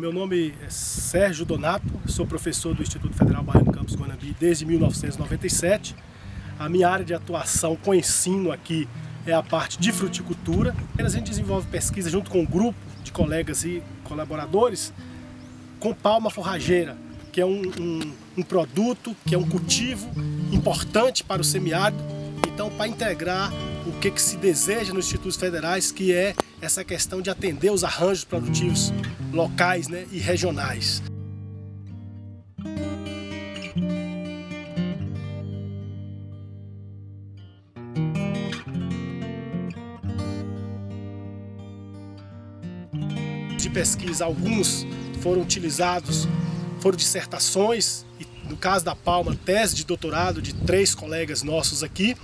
Meu nome é Sérgio Donato, sou professor do Instituto Federal Baiano Campus Guanambi desde 1997. A minha área de atuação com ensino aqui é a parte de fruticultura. A gente desenvolve pesquisa junto com um grupo de colegas e colaboradores com palma forrageira, que é um, um, um produto, que é um cultivo importante para o semiárido. Então, para integrar o que, que se deseja nos institutos federais, que é essa questão de atender os arranjos produtivos locais né, e regionais. De pesquisa, alguns foram utilizados, foram dissertações, e no caso da Palma, tese de doutorado de três colegas nossos aqui,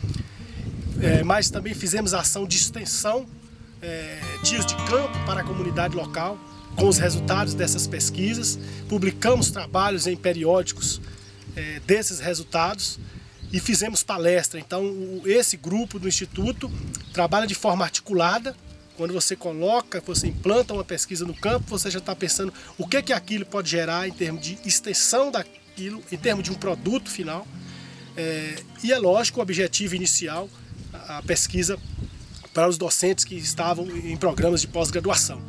é, mas também fizemos ação de extensão, é, dias de campo para a comunidade local, com os resultados dessas pesquisas, publicamos trabalhos em periódicos é, desses resultados e fizemos palestra. Então, o, esse grupo do Instituto trabalha de forma articulada. Quando você coloca, você implanta uma pesquisa no campo, você já está pensando o que, que aquilo pode gerar em termos de extensão daquilo, em termos de um produto final. É, e é lógico, o objetivo inicial a pesquisa para os docentes que estavam em programas de pós-graduação.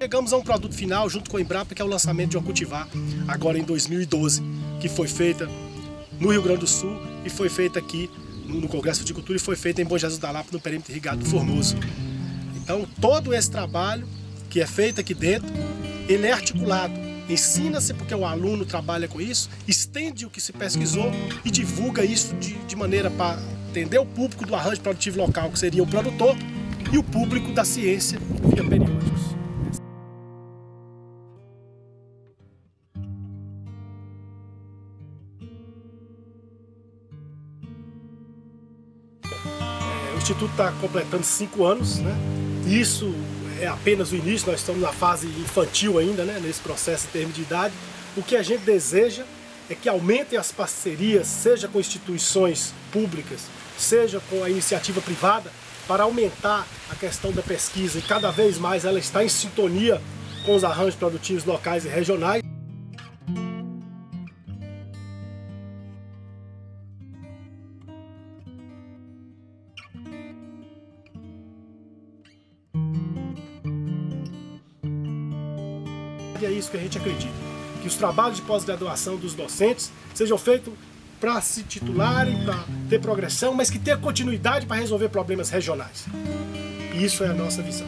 Chegamos a um produto final junto com a Embrapa, que é o lançamento de uma cultivar, agora em 2012, que foi feita no Rio Grande do Sul e foi feita aqui no Congresso de Cultura e foi feita em Bom Jesus da Lapa, no perímetro irrigado do Formoso. Então, todo esse trabalho que é feito aqui dentro, ele é articulado. Ensina-se porque o aluno trabalha com isso, estende o que se pesquisou e divulga isso de, de maneira para atender o público do arranjo produtivo local, que seria o produtor, e o público da ciência via periódicos. É, o Instituto está completando cinco anos, né? Isso é apenas o início, nós estamos na fase infantil ainda, né, nesse processo em termos de idade. O que a gente deseja é que aumentem as parcerias, seja com instituições públicas, seja com a iniciativa privada, para aumentar a questão da pesquisa e cada vez mais ela está em sintonia com os arranjos produtivos locais e regionais. E é isso que a gente acredita, que os trabalhos de pós-graduação dos docentes sejam feitos para se titularem, para ter progressão, mas que tenha continuidade para resolver problemas regionais. Isso é a nossa visão.